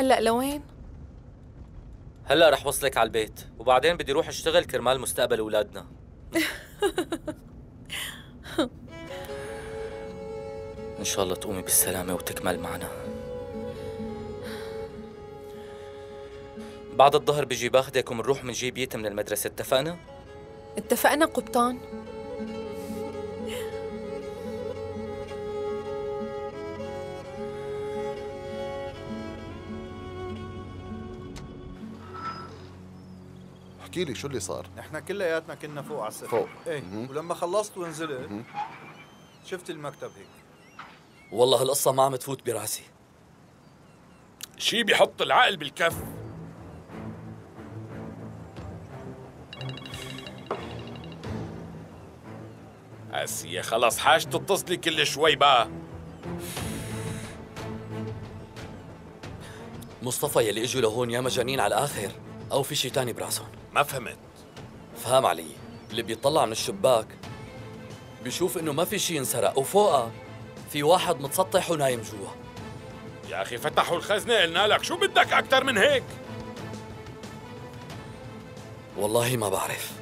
هلأ لوين؟ هلا رح وصلك على البيت وبعدين بدي روح اشتغل كرمال مستقبل أولادنا. إن شاء الله تقومي بالسلامة وتكمل معنا. بعد الظهر بيجي باخدك ومنروح منجيب يتم من المدرسة اتفقنا؟ اتفقنا قبطان. احكي لي شو اللي صار. نحن كلياتنا كنا فوق على السفر فوق. إيه مهم. ولما خلصت ونزلت شفت المكتب هيك. والله هالقصة ما عم تفوت براسي. شي بيحط العقل بالكف. آسيا خلص حاج تتصلي كل شوي بقى. مصطفى يلي إجوا لهون يا مجانين على الآخر. أو في شي تاني برأسهم. ما فهمت. فهم علي اللي بيطلع من الشباك بيشوف إنه ما في شي انسرق وفوقها في واحد متسطح ونايم جوا. يا أخي فتحوا الخزنة قلنا لك شو بدك أكتر من هيك؟ والله ما بعرف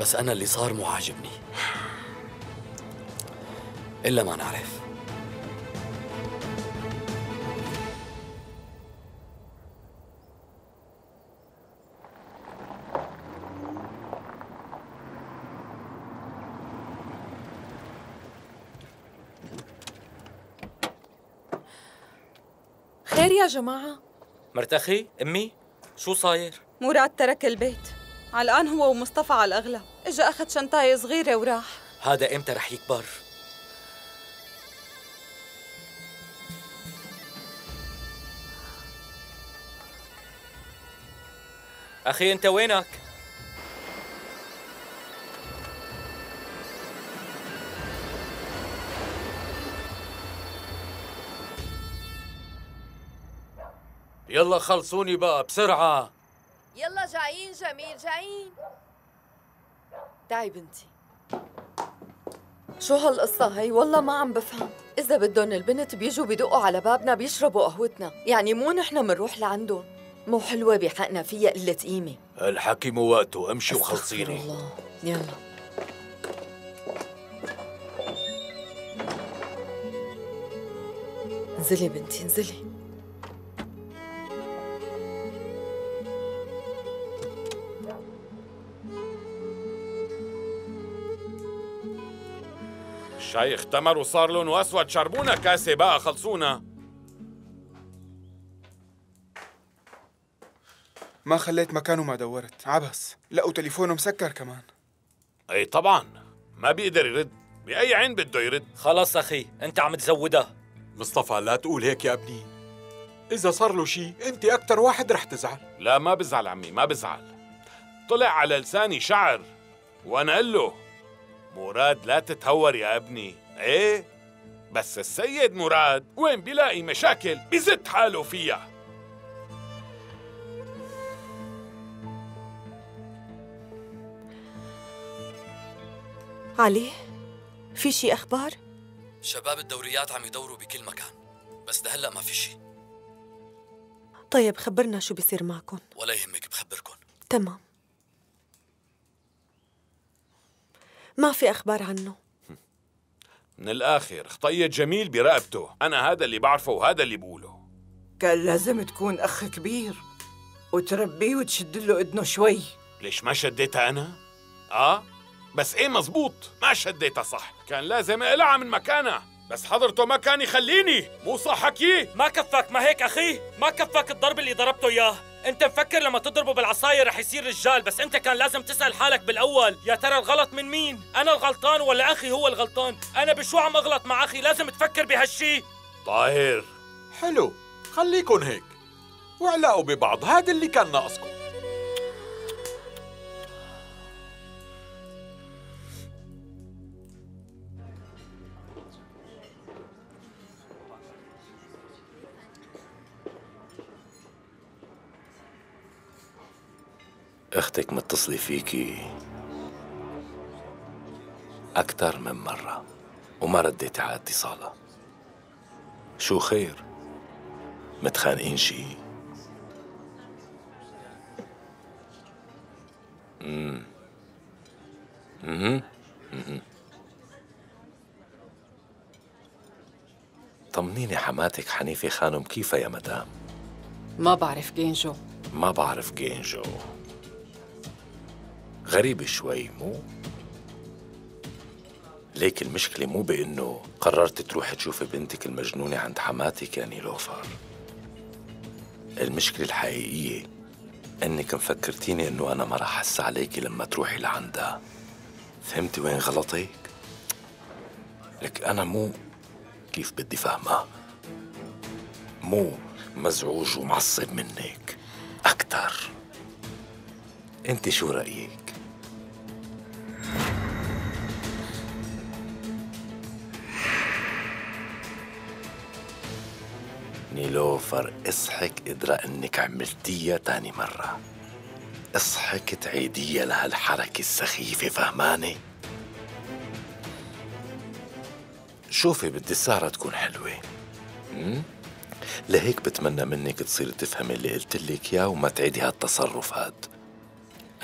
بس أنا اللي صار مو عاجبني. إلا ما نعرف. خير يا جماعة. مرت أخي أمي شو صاير؟ مراد ترك البيت. علقان هو ومصطفى على الأغلى إجا أخذ شنطاية صغيرة وراح. هذا إمتى رح يكبر؟ أخي أنت وينك؟ يلا خلصوني بقى بسرعة. يلا جايين جميل جايين. تعي بنتي. شو هالقصة هي؟ والله ما عم بفهم. إذا بدهم البنت بيجوا بدقوا على بابنا بيشربوا قهوتنا. يعني مو نحن منروح لعندهم. مو حلوة بحقنا فيها قلة قيمة. الحكي مو وقته امشي وخلصيني. الله. يلا. انزلي بنتي انزلي. الشاي اختمر وصار لونه أسود شربونا كاسة بقى خلصونا. ما خليت مكانه ما دورت. عبس. لقوا تليفونه مسكر كمان. أي طبعا. ما بيقدر يرد. بأي عين بده يرد. خلص أخي أنت عم تزودها. مصطفى لا تقول هيك يا ابني. إذا صار له شيء أنت أكتر واحد رح تزعل. لا ما بزعل عمي ما بزعل. طلع على لساني شعر وأنا قال له مراد لا تتهور يا ابني. إيه؟ بس السيد مراد وين بيلاقي مشاكل؟ بزت حاله فيها علي في شي أخبار؟ شباب الدوريات عم يدوروا بكل مكان بس لهلا ما في شي. طيب خبرنا شو بيصير معكم. ولا يهمك بخبركن. تمام. ما في أخبار عنه. من الآخر خطية جميل برقبته. أنا هذا اللي بعرفه وهذا اللي بقوله. كان لازم تكون أخ كبير وتربيه وتشد له إذنه شوي. ليش ما شديتها أنا؟ آه بس إيه مزبوط ما شديتها صح. كان لازم أقلعها من مكانها. بس حضرته ما كان يخليني. مو صح حكي. ما كفك ما هيك أخي؟ ما كفك الضرب اللي ضربته إياه. انت مفكر لما تضربه بالعصاية رح يصير رجال بس انت كان لازم تسأل حالك بالأول. يا ترى الغلط من مين؟ أنا الغلطان ولا أخي هو الغلطان؟ أنا بشو عم أغلط مع أخي؟ لازم تفكر بهالشي. طاهر. حلو خليكن هيك. وعلاقوا ببعض هذا اللي كان ناقصكم. أختك متصلة فيكي أكثر من مرة وما رديتي على اتصالها شو خير؟ متخانقين شي؟ امم طمنيني حماتك حنيفة خانم كيفها يا مدام؟ ما بعرف جينجو ما بعرف جينجو غريبة شوي مو؟ ليك المشكلة مو بإنه قررت تروحي تشوفي بنتك المجنونة عند حماتك يا نيلوفر المشكلة الحقيقية إنك مفكرتيني إنه أنا ما راح أحس عليكي لما تروحي لعندها فهمتي وين غلطك؟ لك أنا مو كيف بدي فهمها مو مزعوج ومعصب منك أكتر أنت شو رأيك؟ نيلوفر إصحك إدرى إنك عملتيها تاني مرة إصحك تعيديها لهالحركة السخيفة فهماني؟ شوفي بدي السهرة تكون حلوة? لهيك بتمنى منك تصيري تفهمي اللي قلت لك اياه وما تعيدي هالتصرف هاد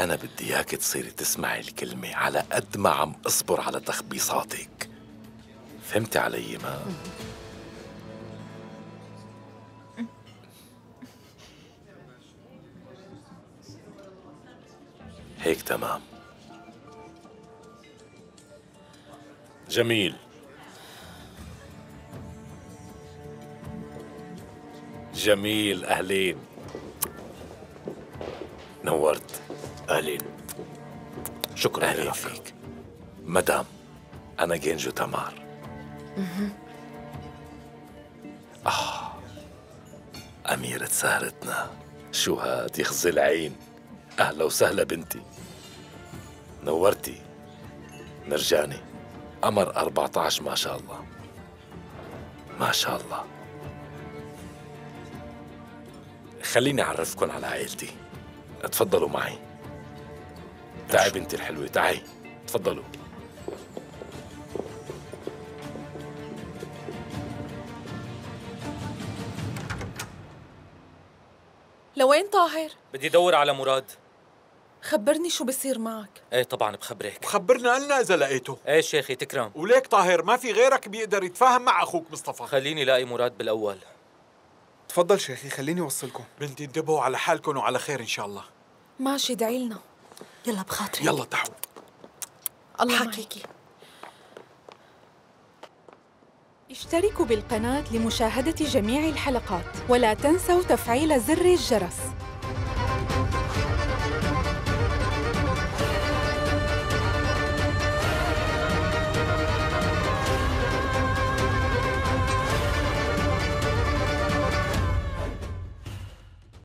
أنا بدي إياك تصيري تسمعي الكلمة على قد ما عم أصبر على تخبيصاتك فهمتي علي ما؟ هيك تمام. جميل. جميل أهلين. نورت. أهلين. شكرا أهلين فيك. مدام أنا جينجو تمار آه أميرة سهرتنا. شو هاد يخزي العين. أهلا وسهلا بنتي. نورتي. مرجاني. قمر 14 ما شاء الله. ما شاء الله. خليني أعرفكم على عائلتي. تفضلوا معي. تعي بنتي الحلوة تعي. تفضلوا لوين طاهر؟ بدي دور على مراد. خبرني شو بصير معك. إيه طبعا بخبرك. خبرنا لنا اذا لقيته إيه شيخي تكرم. وليك طاهر ما في غيرك بيقدر يتفاهم مع أخوك مصطفى. خليني لاقي مراد بالأول. تفضل شيخي خليني أوصلكم. بنتي انتبهوا على حالكم وعلى خير إن شاء الله. ماشي دعي لنا. يلا بخاطري يلا تعوا الله حكيكي. اشتركوا بالقناة لمشاهدة جميع الحلقات ولا تنسوا تفعيل زر الجرس.